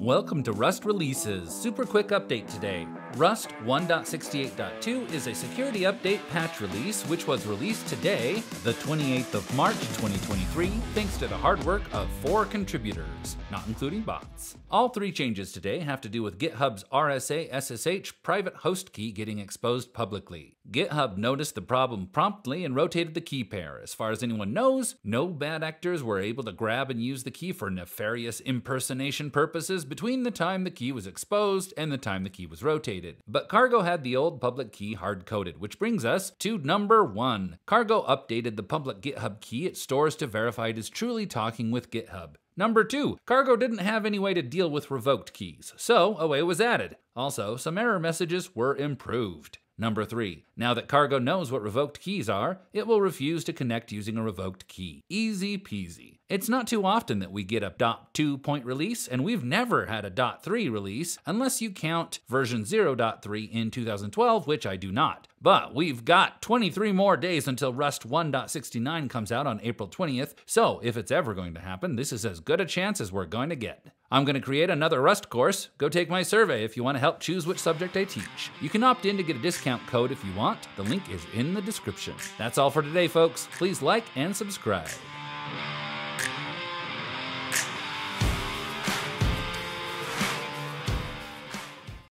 Welcome to Rust Releases. Super quick update today. Rust 1.68.2 is a security update patch release which was released today, the 28th of March 2023, thanks to the hard work of four contributors, not including bots. All three changes today have to do with GitHub's RSA SSH private host key getting exposed publicly. GitHub noticed the problem promptly and rotated the key pair. As far as anyone knows, no bad actors were able to grab and use the key for nefarious impersonation purposes between the time the key was exposed and the time the key was rotated. But Cargo had the old public key hard coded, which brings us to number one. Cargo updated the public GitHub key it stores to verify it is truly talking with GitHub. Number two, Cargo didn't have any way to deal with revoked keys, so a way was added. Also, some error messages were improved. Number three, now that Cargo knows what revoked keys are, it will refuse to connect using a revoked key. Easy peasy. It's not too often that we get a .2 point release, and we've never had a .3 release, unless you count version 0.3 in 2012, which I do not. But we've got 23 more days until Rust 1.69 comes out on April 20th, so if it's ever going to happen, this is as good a chance as we're going to get. I'm going to create another Rust course. Go take my survey if you want to help choose which subject I teach. You can opt in to get a discount code if you want. The link is in the description. That's all for today, folks. Please like and subscribe.